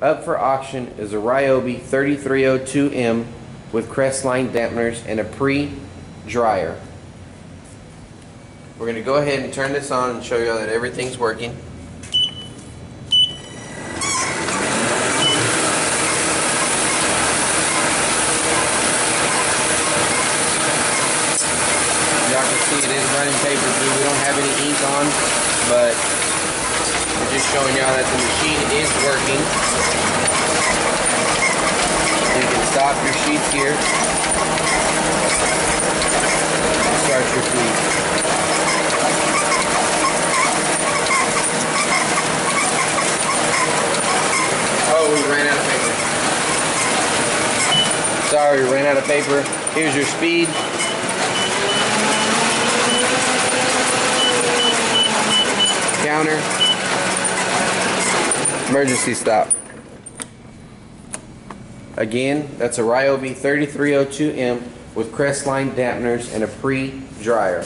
Up for auction is a Ryobi 3302M with Crestline dampeners and a pre-dryer. We're gonna go ahead and turn this on and show you that everything's working. Y'all can see it is running paper through. We don't have any ink on, but showing y'all that the machine is working. You can stop your sheets here. Start your feed. Oh, we ran out of paper. Sorry, we ran out of paper. Here's your speed. Counter. Emergency stop. Again, that's a Ryobi 3302M with Crestline dampeners and a pre-dryer.